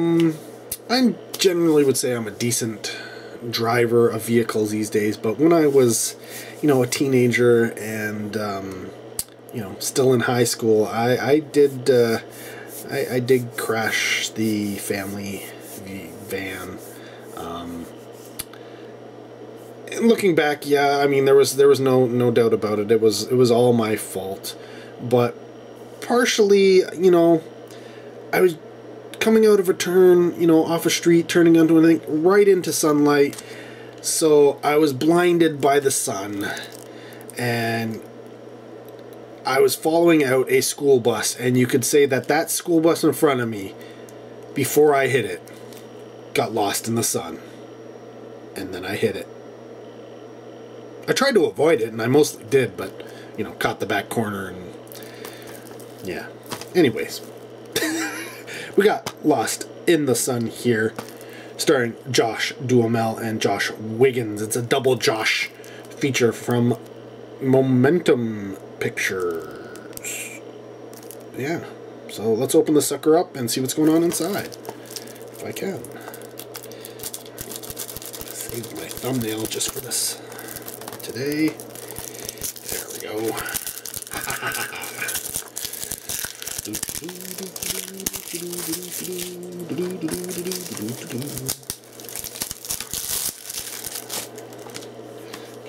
Um, I generally would say I'm a decent driver of vehicles these days, but when I was, you know, a teenager and um, you know still in high school, I I did uh, I, I did crash the family van. Um, looking back, yeah, I mean there was there was no no doubt about it. It was it was all my fault, but partially, you know, I was coming out of a turn, you know, off a street, turning onto anything, right into sunlight. So I was blinded by the sun, and I was following out a school bus, and you could say that that school bus in front of me, before I hit it, got lost in the sun. And then I hit it. I tried to avoid it, and I mostly did, but, you know, caught the back corner and. Yeah. Anyways. We got Lost in the Sun here, starring Josh Duhamel and Josh Wiggins. It's a double Josh feature from Momentum Pictures. Yeah. So let's open the sucker up and see what's going on inside. If I can. Save my thumbnail just for this today. There we go. Okay,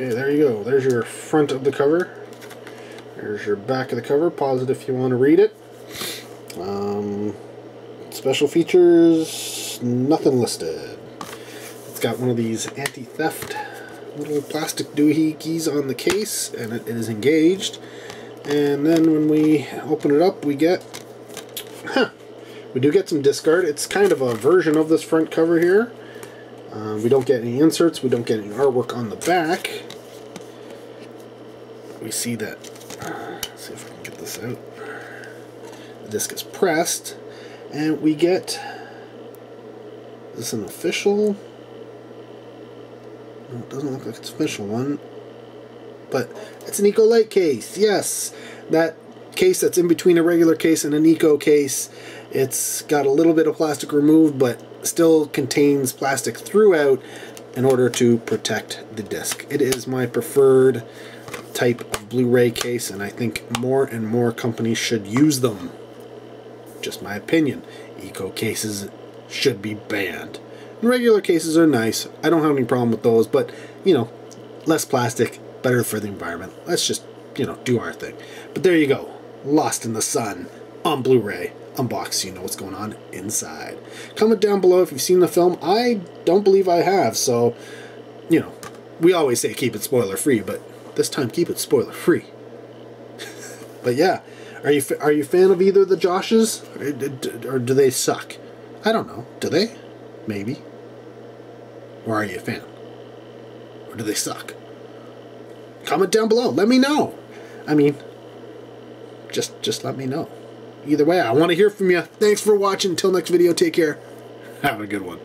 there you go. There's your front of the cover. There's your back of the cover. Pause it if you want to read it. Um, special features, nothing listed. It's got one of these anti-theft little plastic doohickeys on the case, and it is engaged. And then when we open it up, we get, huh, we do get some disc art. It's kind of a version of this front cover here. Uh, we don't get any inserts, we don't get any artwork on the back. We see that, let's see if I can get this out. The disc is pressed, and we get, is this an official? No, it doesn't look like it's official one. But it's an Eco Light case, yes. That case that's in between a regular case and an Eco case. It's got a little bit of plastic removed, but still contains plastic throughout in order to protect the disc. It is my preferred type of Blu-ray case, and I think more and more companies should use them. Just my opinion. Eco cases should be banned. Regular cases are nice. I don't have any problem with those, but, you know, less plastic, better for the environment. Let's just, you know, do our thing. But there you go. Lost in the Sun on Blu-ray. Unbox so you know what's going on inside. Comment down below if you've seen the film. I don't believe I have, so, you know, we always say keep it spoiler free, but this time keep it spoiler free. but yeah, are you are you a fan of either of the Joshes, or, or do they suck? I don't know. Do they? Maybe. Or are you a fan? Or do they suck? Comment down below. Let me know. I mean, just just let me know. Either way, I want to hear from you. Thanks for watching. Until next video, take care. Have a good one.